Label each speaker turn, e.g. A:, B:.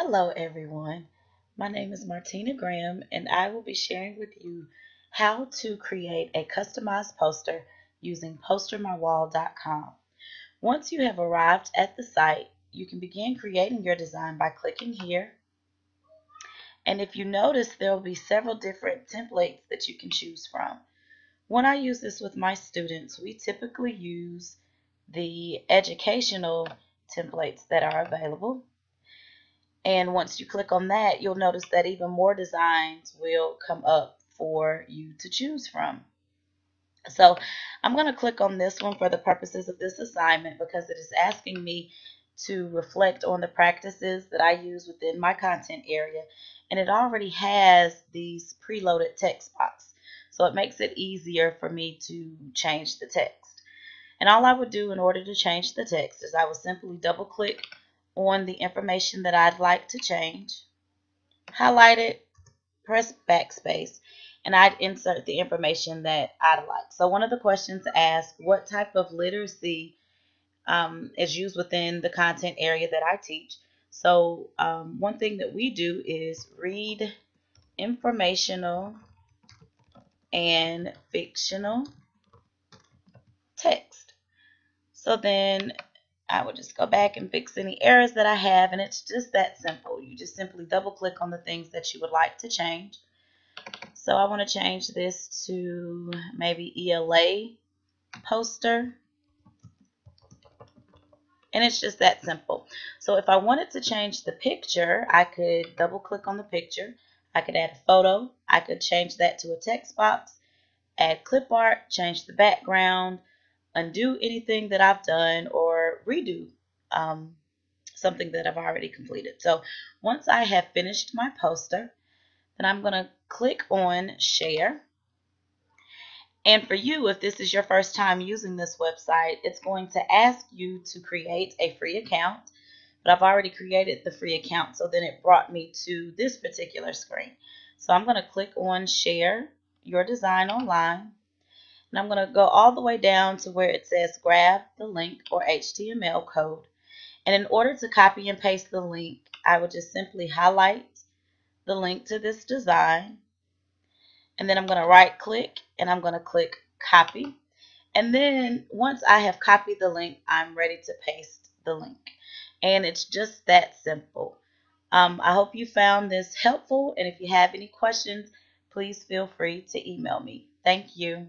A: Hello everyone, my name is Martina Graham and I will be sharing with you how to create a customized poster using postermywall.com. Once you have arrived at the site, you can begin creating your design by clicking here. And if you notice, there will be several different templates that you can choose from. When I use this with my students, we typically use the educational templates that are available. And once you click on that, you'll notice that even more designs will come up for you to choose from. So I'm going to click on this one for the purposes of this assignment because it is asking me to reflect on the practices that I use within my content area. And it already has these preloaded text box. So it makes it easier for me to change the text. And all I would do in order to change the text is I would simply double click on the information that I'd like to change, highlight it, press backspace, and I'd insert the information that I'd like. So one of the questions asks what type of literacy um, is used within the content area that I teach. So um, one thing that we do is read informational and fictional text. So then I would just go back and fix any errors that I have and it's just that simple. You just simply double click on the things that you would like to change. So I want to change this to maybe ELA poster. And it's just that simple. So if I wanted to change the picture, I could double click on the picture. I could add a photo. I could change that to a text box, add clip art, change the background, undo anything that I've done or redo um, something that I've already completed. So once I have finished my poster, then I'm going to click on share. And for you, if this is your first time using this website, it's going to ask you to create a free account. But I've already created the free account, so then it brought me to this particular screen. So I'm going to click on share your design online. And I'm going to go all the way down to where it says grab the link or HTML code. And in order to copy and paste the link, I would just simply highlight the link to this design. And then I'm going to right click and I'm going to click copy. And then once I have copied the link, I'm ready to paste the link. And it's just that simple. Um, I hope you found this helpful. And if you have any questions, please feel free to email me. Thank you.